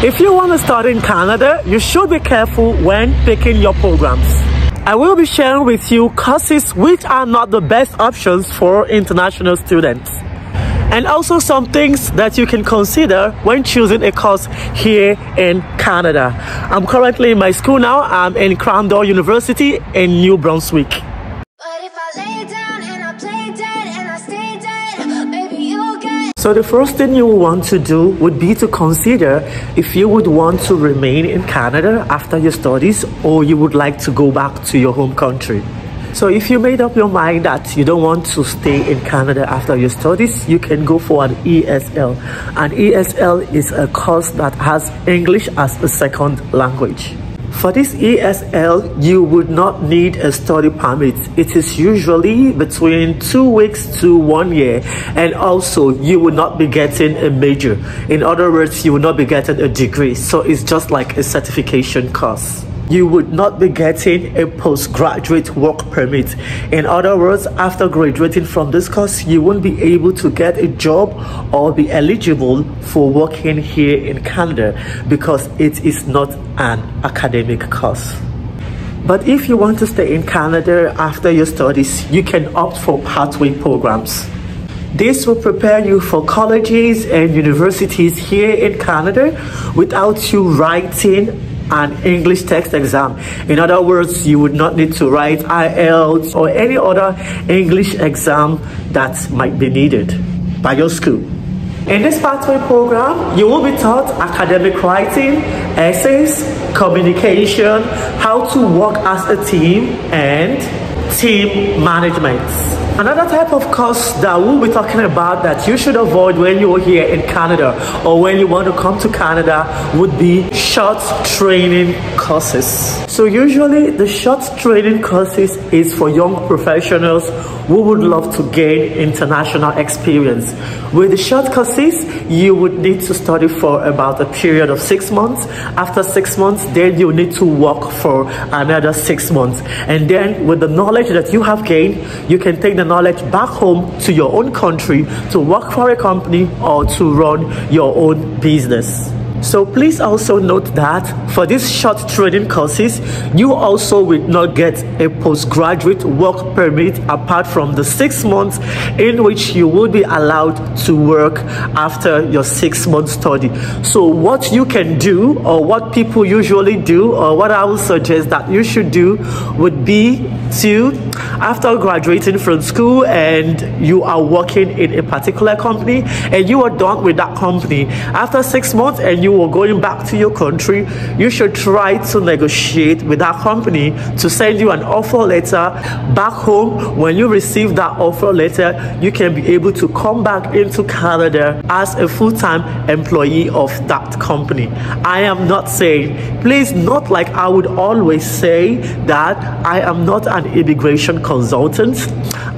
If you want to study in Canada, you should be careful when picking your programs. I will be sharing with you courses which are not the best options for international students and also some things that you can consider when choosing a course here in Canada. I'm currently in my school now. I'm in Door University in New Brunswick. So the first thing you will want to do would be to consider if you would want to remain in Canada after your studies or you would like to go back to your home country. So if you made up your mind that you don't want to stay in Canada after your studies, you can go for an ESL. An ESL is a course that has English as a second language. For this ESL, you would not need a study permit. It is usually between two weeks to one year. And also, you will not be getting a major. In other words, you will not be getting a degree. So it's just like a certification course you would not be getting a postgraduate work permit. In other words, after graduating from this course, you won't be able to get a job or be eligible for working here in Canada because it is not an academic course. But if you want to stay in Canada after your studies, you can opt for pathway programs. This will prepare you for colleges and universities here in Canada without you writing an English text exam. In other words, you would not need to write IELTS or any other English exam that might be needed by your school. In this pathway program, you will be taught academic writing, essays, communication, how to work as a team, and team management. Another type of course that we'll be talking about that you should avoid when you're here in Canada or when you want to come to Canada would be short training courses. So usually the short training courses is for young professionals who would love to gain international experience. With the short courses, you would need to study for about a period of six months. After six months, then you need to work for another six months. And then with the knowledge that you have gained, you can take the knowledge back home to your own country to work for a company or to run your own business. So please also note that for these short training courses, you also will not get a postgraduate work permit apart from the six months in which you will be allowed to work after your six month study. So what you can do or what people usually do or what I would suggest that you should do would be to after graduating from school and you are working in a particular company and you are done with that company after six months and you are going back to your country you should try to negotiate with that company to send you an offer letter back home when you receive that offer letter you can be able to come back into canada as a full-time employee of that company i am not saying please not like i would always say that i am not an immigration consultant.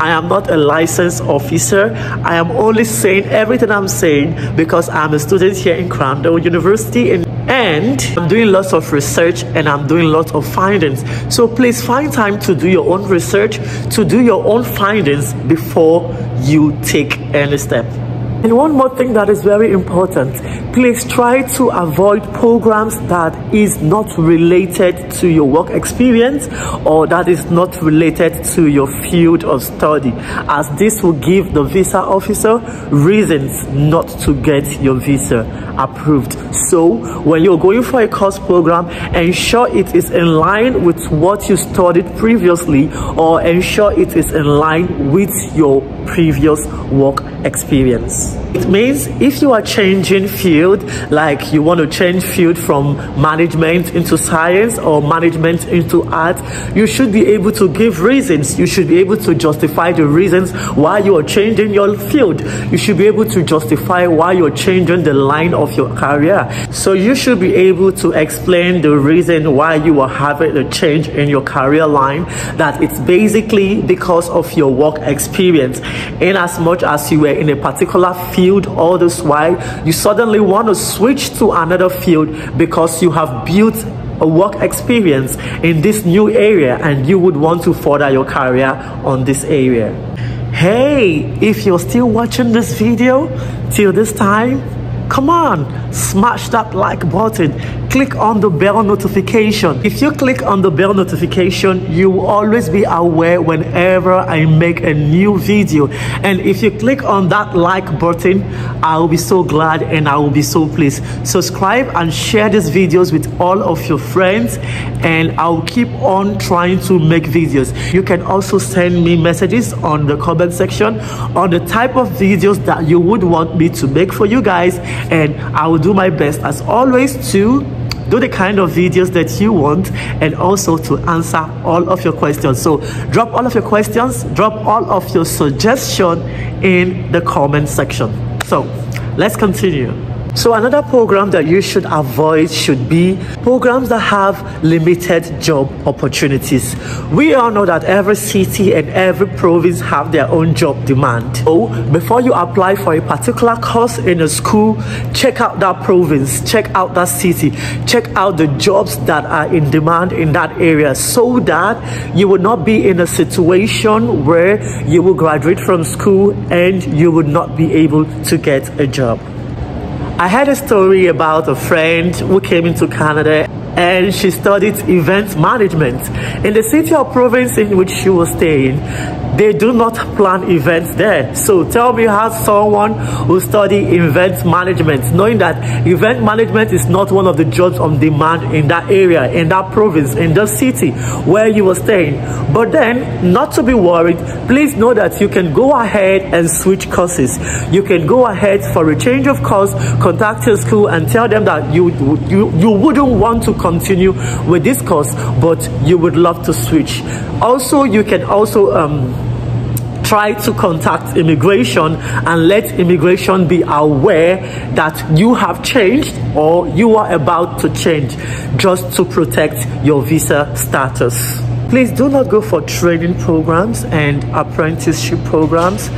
I am not a licensed officer. I am only saying everything I'm saying because I'm a student here in Door University and I'm doing lots of research and I'm doing lots of findings. So please find time to do your own research, to do your own findings before you take any step. And one more thing that is very important, please try to avoid programs that is not related to your work experience or that is not related to your field of study as this will give the visa officer reasons not to get your visa approved. So when you're going for a course program, ensure it is in line with what you studied previously or ensure it is in line with your previous work experience. It means if you are changing field, like you want to change field from management into science or management into art, you should be able to give reasons. You should be able to justify the reasons why you are changing your field. You should be able to justify why you're changing the line of your career. So you should be able to explain the reason why you are having a change in your career line, that it's basically because of your work experience. In as much as you were in a particular field all this while, you suddenly want to switch to another field because you have built a work experience in this new area and you would want to further your career on this area. Hey, if you're still watching this video till this time, come on, smash that like button. Click on the bell notification. If you click on the bell notification, you will always be aware whenever I make a new video. And if you click on that like button, I will be so glad and I will be so pleased. Subscribe and share these videos with all of your friends and I'll keep on trying to make videos. You can also send me messages on the comment section on the type of videos that you would want me to make for you guys and I will do my best as always to do the kind of videos that you want and also to answer all of your questions. So drop all of your questions drop all of your suggestion in the comment section. So let's continue so another program that you should avoid should be programs that have limited job opportunities. We all know that every city and every province have their own job demand. So before you apply for a particular course in a school, check out that province, check out that city, check out the jobs that are in demand in that area so that you will not be in a situation where you will graduate from school and you will not be able to get a job. I had a story about a friend who came into Canada and she studied event management. In the city or province in which she was staying, they do not plan events there. So tell me how someone who study event management, knowing that event management is not one of the jobs on demand in that area, in that province, in the city where you were staying. But then, not to be worried, please know that you can go ahead and switch courses. You can go ahead for a change of course, contact your school and tell them that you, you, you wouldn't want to continue with this course, but you would love to switch. Also, you can also um, try to contact immigration and let immigration be aware that you have changed or you are about to change just to protect your visa status. Please do not go for training programs and apprenticeship programs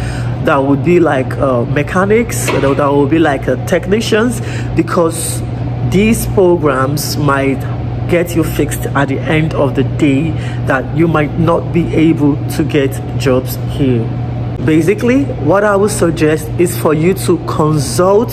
that would be like uh, mechanics, that would be like uh, technicians because these programs might get you fixed at the end of the day that you might not be able to get jobs here. Basically, what I would suggest is for you to consult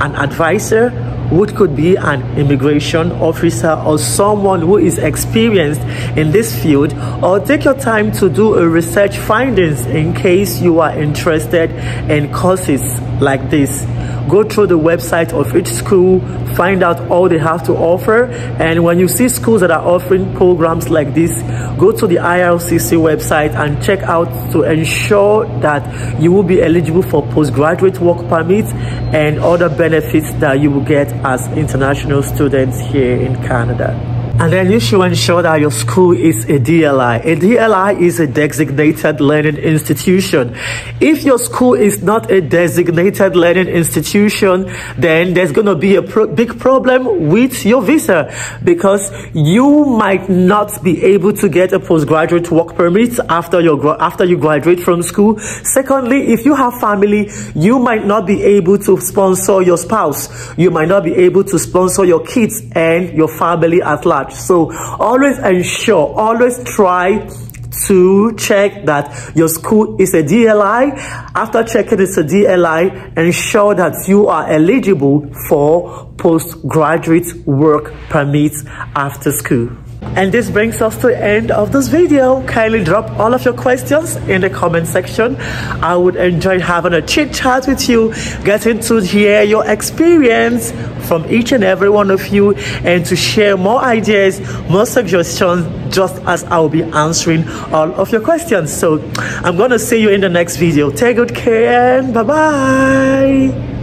an advisor which could be an immigration officer or someone who is experienced in this field or take your time to do a research findings in case you are interested in courses like this go through the website of each school find out all they have to offer and when you see schools that are offering programs like this go to the IRCC website and check out to ensure that you will be eligible for postgraduate work permits and other benefits that you will get as international students here in Canada. And then you should ensure that your school is a DLI. A DLI is a designated learning institution. If your school is not a designated learning institution, then there's going to be a pro big problem with your visa because you might not be able to get a postgraduate work permit after your after you graduate from school. Secondly, if you have family, you might not be able to sponsor your spouse. You might not be able to sponsor your kids and your family at large. So always ensure, always try to check that your school is a DLI. After checking it's a DLI, ensure that you are eligible for postgraduate work permits after school. And this brings us to the end of this video. Kindly drop all of your questions in the comment section. I would enjoy having a chit chat with you, getting to hear your experience from each and every one of you and to share more ideas, more suggestions, just as I will be answering all of your questions. So I'm going to see you in the next video. Take good care and bye-bye.